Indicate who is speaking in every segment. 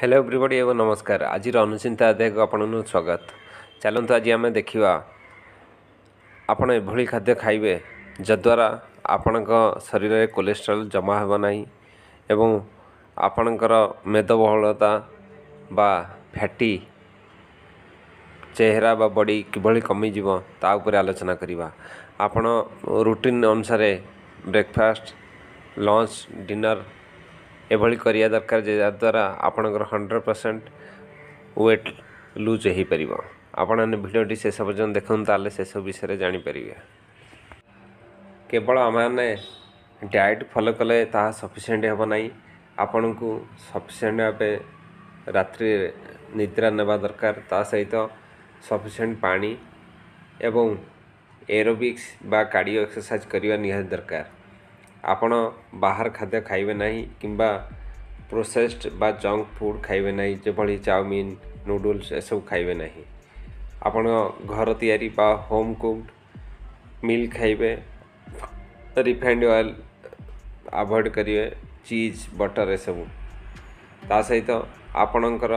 Speaker 1: hello ଏଭ୍ରିବଡ଼ି ଏବଂ ନମସ୍କାର ଆଜିର ଅନୁଚିନ୍ତା ଅଧ୍ୟାୟକୁ ଆପଣଙ୍କୁ ସ୍ୱାଗତ ଚାଲନ୍ତୁ ଆଜି ଆମେ ଦେଖିବା ଆପଣ ଏଭଳି ଖାଦ୍ୟ ଖାଇବେ ଯଦ୍ୱାରା ଆପଣଙ୍କ ଶରୀରରେ କୋଲେଷ୍ଟ୍ରଲ୍ ଜମା ହେବ ନାହିଁ ଏବଂ ଆପଣଙ୍କର ମେଦବହୁଳତା ବା ଫ୍ୟାଟି ଚେହେରା ବା ବଡ଼ି କିଭଳି କମିଯିବ ତା ଉପରେ ଆଲୋଚନା କରିବା ଆପଣ ରୁଟିନ୍ ଅନୁସାରେ ବ୍ରେକଫାଷ୍ଟ ଲଞ୍ଚ ଡିନର ଏଭଳି କରିବା ଦରକାର ଯେ ଯାହାଦ୍ୱାରା ଆପଣଙ୍କର ହଣ୍ଡ୍ରେଡ଼୍ ପରସେଣ୍ଟ ୱେଟ୍ ଲୁଜ୍ ହୋଇପାରିବ ଆପଣମାନେ ଭିଡ଼ିଓଟି ଶେଷ ପର୍ଯ୍ୟନ୍ତ ଦେଖନ୍ତୁ ତାହେଲେ ସେସବୁ ବିଷୟରେ ଜାଣିପାରିବେ କେବଳ ଆମମାନେ ଡାଏଟ୍ ଫଲୋ କଲେ ତାହା ସଫିସିଏଣ୍ଟ ହେବ ନାହିଁ ଆପଣଙ୍କୁ ସଫିସିଏଣ୍ଟ ଭାବେ ରାତ୍ରି ନିଦ୍ରା ନେବା ଦରକାର ତା ସହିତ ସଫିସିଏଣ୍ଟ ପାଣି ଏବଂ ଏରୋବିକ୍ସ ବା କାର୍ଡ଼ିଓ ଏକ୍ସରସାଇଜ୍ କରିବା ନିହାତି ଦରକାର ଆପଣ ବାହାର ଖାଦ୍ୟ ଖାଇବେ ନାହିଁ କିମ୍ବା ପ୍ରୋସେସ୍ଡ ବା ଜଙ୍କ ଫୁଡ଼୍ ଖାଇବେ ନାହିଁ ଯେଭଳି ଚାଉମିନ୍ ନୁଡ଼ୁଲ୍ସ ଏସବୁ ଖାଇବେ ନାହିଁ ଆପଣ ଘର ତିଆରି ବା ହୋମ୍ କୁକ୍ଡ ମିଲ୍ ଖାଇବେ ରିଫାଇଣ୍ଡ ଅଏଲ୍ ଆଭଏଡ଼ କରିବେ ଚିଜ୍ ବଟର୍ ଏସବୁ ତା ସହିତ ଆପଣଙ୍କର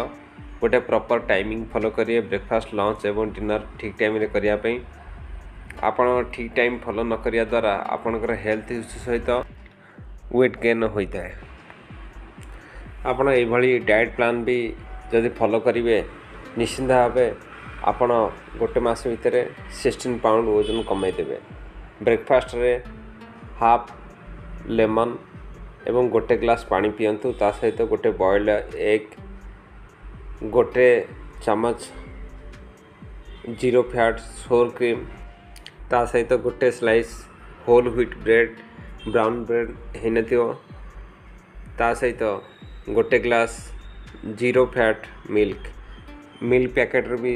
Speaker 1: ଗୋଟେ ପ୍ରପର୍ ଟାଇମିଂ ଫଲୋ କରିବେ ବ୍ରେକଫାଷ୍ଟ ଲଞ୍ଚ ଏବଂ ଡିନର୍ ଠିକ୍ ଟାଇମ୍ରେ କରିବା ପାଇଁ ଆପଣ ଠିକ୍ ଟାଇମ୍ ଫଲୋ ନ କରିବା ଦ୍ୱାରା ଆପଣଙ୍କର ହେଲ୍ଥ ଇସ୍ୟୁ ସହିତ ୱେଟ୍ ଗେନ୍ ହୋଇଥାଏ ଆପଣ ଏଇଭଳି ଡାଏଟ୍ ପ୍ଲାନ୍ ବି ଯଦି ଫଲୋ କରିବେ ନିଶ୍ଚିନ୍ତ ଭାବେ ଆପଣ ଗୋଟେ ମାସ ଭିତରେ ସିକ୍ସଟିନ୍ ପାଉଣ୍ଡ ଓଜନ କମାଇଦେବେ ବ୍ରେକଫାଷ୍ଟରେ ହାଫ୍ ଲେମନ୍ ଏବଂ ଗୋଟେ ଗ୍ଲାସ୍ ପାଣି ପିଅନ୍ତୁ ତା ସହିତ ଗୋଟେ ବଏଲ୍ଡ ଏଗ୍ ଗୋଟେ ଚାମଚ ଜିରୋ ଫ୍ୟାଟ୍ ସୋର୍ କ୍ରିମ୍ ତା ସହିତ ଗୋଟେ slice whole wheat bread brown bread ହେଇନଥିବ ତା ସହିତ ଗୋଟେ glass zero fat milk milk ପ୍ୟାକେଟ୍ରେ ବି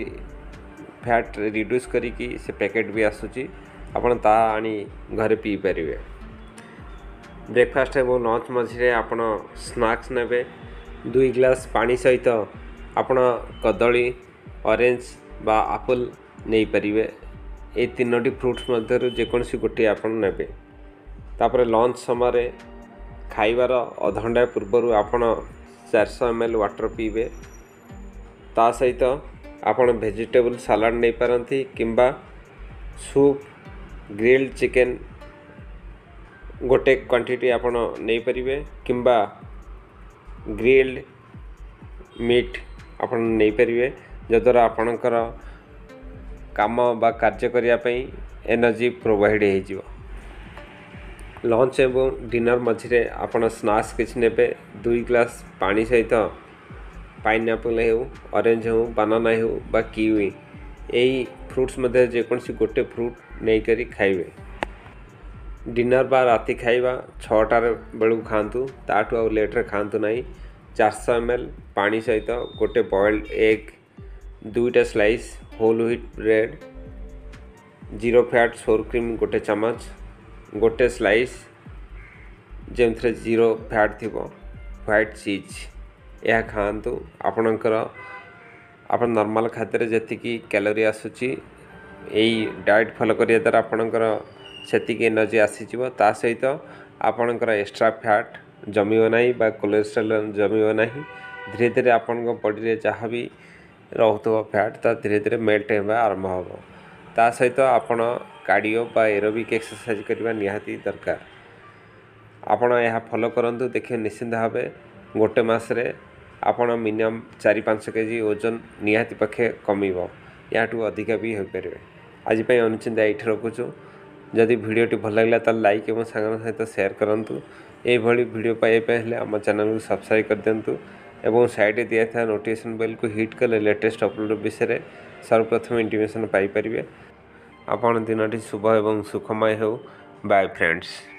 Speaker 1: ଫ୍ୟାଟ୍ ରିଡ୍ୟୁସ୍ କରିକି ସେ ପ୍ୟାକେଟ୍ ବି ଆସୁଛି ଆପଣ ତା ଆଣି ଘରେ ପିଇପାରିବେ ବ୍ରେକଫାଷ୍ଟ ଏବଂ ଲଞ୍ଚ ମଝିରେ ଆପଣ ସ୍ନାକ୍ସ ନେବେ ଦୁଇ ଗ୍ଲାସ୍ ପାଣି ସହିତ ଆପଣ କଦଳୀ ଅରେଞ୍ଜ ବା ଆପଲ୍ ନେଇପାରିବେ ଏଇ ତିନୋଟି ଫ୍ରୁଟ୍ସ ମଧ୍ୟରୁ ଯେକୌଣସି ଗୋଟିଏ ଆପଣ ନେବେ ତାପରେ ଲଞ୍ଚ୍ ସମୟରେ ଖାଇବାର ଅଧଘଣ୍ଟା ପୂର୍ବରୁ ଆପଣ ଚାରିଶହ ଏମ୍ ଏଲ୍ ୱାଟର୍ ପିଇବେ ତା ସହିତ ଆପଣ ଭେଜିଟେବୁଲ୍ ସାଲାଡ଼ ନେଇପାରନ୍ତି କିମ୍ବା ସୁପ୍ ଗ୍ରିଲ୍ଡ ଚିକେନ୍ ଗୋଟେ କ୍ୱାଣ୍ଟିଟି ଆପଣ ନେଇପାରିବେ କିମ୍ବା ଗ୍ରିଲ୍ଡ ମିଟ୍ ଆପଣ ନେଇପାରିବେ ଯଦ୍ୱାରା ଆପଣଙ୍କର କାମ ବା କାର୍ଯ୍ୟ କରିବା ପାଇଁ ଏନର୍ଜି ପ୍ରୋଭାଇଡ଼ ହେଇଯିବ ଲଞ୍ଚ ଏବଂ ଡିନର ମଝିରେ ଆପଣ ସ୍ନାକ୍ସ କିଛି ନେବେ ଦୁଇ ଗ୍ଲାସ୍ ପାଣି ସହିତ ପାଇନାପଲ୍ ହେଉ ଅରେଞ୍ଜ ହେଉ ବାନାନା ହେଉ ବା କିୱି ଏହି ଫ୍ରୁଟ୍ସ ମଧ୍ୟରେ ଯେକୌଣସି ଗୋଟେ ଫ୍ରୁଟ୍ ନେଇକରି ଖାଇବେ ଡିନର ବା ରାତି ଖାଇବା ଛଅଟା ବେଳକୁ ଖାଆନ୍ତୁ ତାଠୁ ଆଉ ଲେଟ୍ରେ ଖାଆନ୍ତୁ ନାହିଁ ଚାରିଶହ ଏମ୍ ଏଲ୍ ପାଣି ସହିତ ଗୋଟେ ବଏଲ୍ଡ ଏଗ୍ ଦୁଇଟା slice whole wheat bread zero fat sour cream ଗୋଟେ ଚାମଚ ଗୋଟେ ସ୍ଲାଇସ୍ ଯେଉଁଥିରେ ଜିରୋ ଫ୍ୟାଟ୍ ଥିବ ହ୍ୱାଇଟ୍ ଚିଜ୍ ଏହା ଖାଆନ୍ତୁ ଆପଣଙ୍କର ଆପଣ ନର୍ମାଲ୍ ଖାଦ୍ୟରେ ଯେତିକି କ୍ୟାଲୋରୀ ଆସୁଛି ଏଇ ଡାଏଟ୍ ଫଲୋ କରିବା ଦ୍ୱାରା ଆପଣଙ୍କର ସେତିକି ଏନର୍ଜି ଆସିଯିବ ତା ସହିତ ଆପଣଙ୍କର ଏକ୍ସଟ୍ରା ଫ୍ୟାଟ୍ ଜମିବ ନାହିଁ ବା କୋଲେଷ୍ଟ୍ରଲ୍ ଜମିବ ନାହିଁ ଧୀରେ ଧୀରେ ଆପଣଙ୍କ ବଡ଼ିରେ ଯାହା ବି ରହୁଥିବ ଫ୍ୟାଟ୍ ତା ଧୀରେ ଧୀରେ ମେଲ୍ଟ ହେବା ଆରମ୍ଭ ହେବ ତା ସହିତ ଆପଣ କାର୍ଡ଼ିଓ ବା ଏରୋବିକ୍ ଏକ୍ସରସାଇଜ୍ କରିବା ନିହାତି ଦରକାର ଆପଣ ଏହା ଫଲୋ କରନ୍ତୁ ଦେଖିବେ ନିଶ୍ଚିନ୍ତ ଭାବେ ଗୋଟେ ମାସରେ ଆପଣ ମିନିମମ୍ ଚାରି ପାଞ୍ଚ କେଜି ଓଜନ ନିହାତି ପାଖେ କମିବ ଏହାଠୁ ଅଧିକା ବି ହୋଇପାରିବେ ଆଜି ପାଇଁ ଅନୁଚିନ୍ତା ଏଇଠି ରଖୁଛୁ ଯଦି ଭିଡ଼ିଓଟି ଭଲ ଲାଗିଲା ତାହେଲେ ଲାଇକ୍ ଏବଂ ସାଙ୍ଗଙ୍କ ସହିତ ସେୟାର କରନ୍ତୁ ଏଇଭଳି ଭିଡ଼ିଓ ପାଇବା ପାଇଁ ହେଲେ ଆମ ଚ୍ୟାନେଲକୁ ସବସ୍କ୍ରାଇବ୍ କରିଦିଅନ୍ତୁ एवं सैड्रे दि था नोटिकेसन बिल को हिट कले लेटेस्ट अपलोड विषय सर्वप्रथम इंटीमेसन पाइपर आपण दिन शुभ एवं सुखमय हो बाय फ्रेंड्स